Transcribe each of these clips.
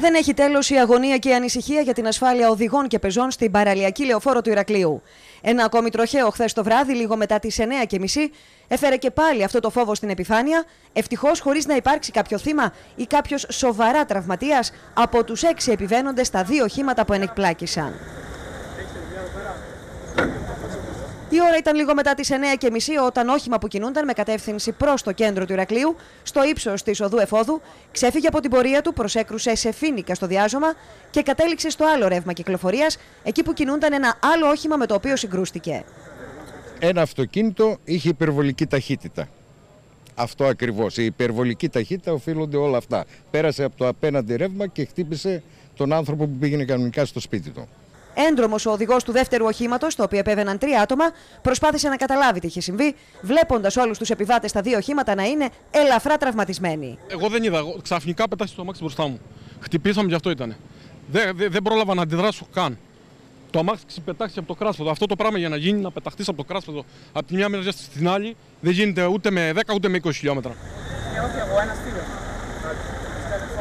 Δεν έχει τέλος η αγωνία και η ανησυχία για την ασφάλεια οδηγών και πεζών στην παραλιακή λεωφόρο του Ηρακλείου. Ένα ακόμη τροχαίο χθες το βράδυ, λίγο μετά τις 9.30, έφερε και πάλι αυτό το φόβο στην επιφάνεια, ευτυχώς χωρίς να υπάρξει κάποιο θύμα ή κάποιος σοβαρά τραυματίας από τους έξι επιβαίνοντες στα δύο οχήματα που ενεκπλάκησαν. Η ώρα ήταν λίγο μετά τις 9.30 όταν όχημα που κινούνταν με κατεύθυνση προς το κέντρο του Ηρακλείου, στο ύψος της οδού Εφόδου, ξέφυγε από την πορεία του, προσέκρουσε σε φίνικα στο διάζωμα και κατέληξε στο άλλο ρεύμα κυκλοφορίας, εκεί που κινούνταν ένα άλλο όχημα με το οποίο συγκρούστηκε. Ένα αυτοκίνητο είχε υπερβολική ταχύτητα. Αυτό ακριβώς. Η υπερβολική ταχύτητα οφείλονται όλα αυτά. Πέρασε από το απέναντι ρεύμα και χτύπησε τον άνθρωπο που πήγαινε κανονικά στο σπίτι του. Έντρομος ο οδηγός του δεύτερου οχήματος, το οποίο επέβαιναν τρία άτομα, προσπάθησε να καταλάβει τι είχε συμβεί, βλέποντας όλους τους επιβάτες στα δύο οχήματα να είναι ελαφρά τραυματισμένοι. Εγώ δεν είδα. Ξαφνικά πετάχτηκε το αμάξι μπροστά μου. Χτυπήσαμε γι' αυτό ήταν. Δεν, δεν, δεν πρόλαβα να αντιδράσω καν. Το αμάξι ξεπετάχθηκε από το κράσπεδο. Αυτό το πράγμα για να γίνει, να πεταχτείς από το κράσπεδο από τη μια μεριά στην άλλη, δεν γίνεται ούτε με 10 ούτε με 20 χιλιόμετρα.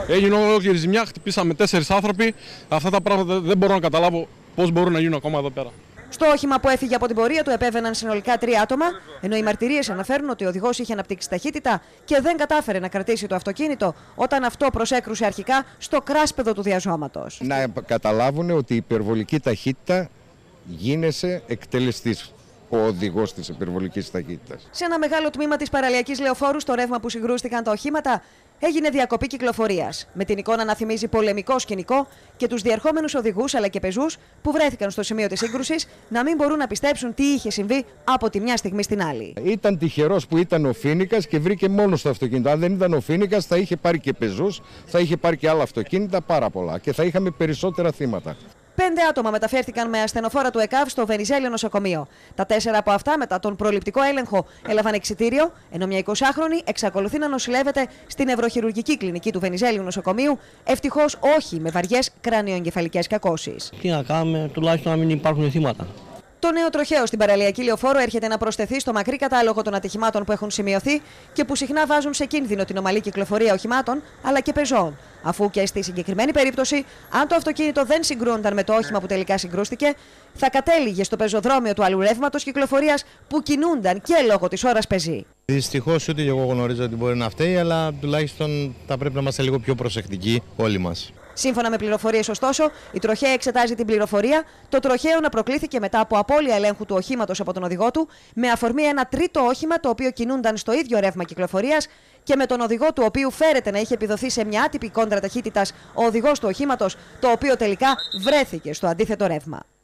Έγινε ολόκληρη ζημιά, χτυπήσαμε τέσσερις άνθρωποι. Αυτά τα πράγματα δεν μπορώ να καταλάβω πώς μπορούν να γίνουν ακόμα εδώ πέρα. Στο όχημα που έφυγε από την πορεία του επέβαιναν συνολικά τρία άτομα, ενώ οι μαρτυρίες αναφέρουν ότι ο οδηγός είχε αναπτύξει ταχύτητα και δεν κατάφερε να κρατήσει το αυτοκίνητο όταν αυτό προσέκρουσε αρχικά στο κράσπεδο του διαζώματο. Να καταλάβουν ότι η υπερβολική ταχύτητα γίνεσαι εκτελεστής ο οδηγός της υπερβολικής ταχύτητας. Σε ένα μεγάλο τμήμα της παραλιακής λεωφόρου, στο ρεύμα που συγκρούστηκαν τα οχήματα, έγινε διακοπή κυκλοφορίας. Με την εικόνα να θυμίζει πολεμικό σκηνικό και τους διερχόμενους οδηγούς αλλά και πεζούς που βρέθηκαν στο σημείο της σύγκρουσης να μην μπορούν να πιστέψουν τι είχε συμβεί από τη μια στιγμή στην άλλη. Ήταν τυχερός που ήταν ο Φίνικας και βρήκε μόνο το αυτοκίνητο. Αν δεν ήταν ο Φίνικας, θα είχε πάρει και πεζούς, θα είχε πάρει και άλλα αυτοκίνητα πάρα πολλά και θα είχαμε περισσότερα θύματα. Πέντε άτομα μεταφέρθηκαν με ασθενοφόρα του ΕΚΑΒ στο Βενιζέλιο νοσοκομείο. Τα τέσσερα από αυτά, μετά τον προληπτικό έλεγχο, έλαβαν εξητήριο, ενώ μια 20χρονη εξακολουθεί να νοσηλεύεται στην ευρωχειρουργική κλινική του Βενιζέλιου νοσοκομείου, ευτυχώς όχι με βαριές κρανιοεγκεφαλικέ κακώσεις. Τι να κάνουμε, τουλάχιστον να μην υπάρχουν θύματα. Το νέο τροχαίο στην παραλιακή λεωφόρο έρχεται να προσθεθεί στο μακρύ κατάλογο των ατυχημάτων που έχουν σημειωθεί και που συχνά βάζουν σε κίνδυνο την ομαλή κυκλοφορία οχημάτων αλλά και πεζών. Αφού και στη συγκεκριμένη περίπτωση, αν το αυτοκίνητο δεν συγκρούνταν με το όχημα που τελικά συγκρούστηκε, θα κατέληγε στο πεζοδρόμιο του αλλού ρεύματος κυκλοφορίας που κινούνταν και λόγω της ώρας πεζή. Δυστυχώς ούτε εγώ γνωρίζω ότι μπορεί να φταίει, αλλά τουλάχιστον θα πρέπει να είμαστε λίγο πιο προσεκτικοί όλοι μας. Σύμφωνα με πληροφορίες, ωστόσο, η τροχέα εξετάζει την πληροφορία. Το τροχαίο να προκλήθηκε μετά από απώλεια ελέγχου του οχήματος από τον οδηγό του, με αφορμή ένα τρίτο όχημα το οποίο κινούνταν στο ίδιο ρεύμα κυκλοφορίας και με τον οδηγό του οποίου φέρεται να είχε επιδοθεί σε μια άτυπη κόντρα ταχύτητας ο οδηγός του οχήματος, το οποίο τελικά βρέθηκε στο αντίθετο ρεύμα.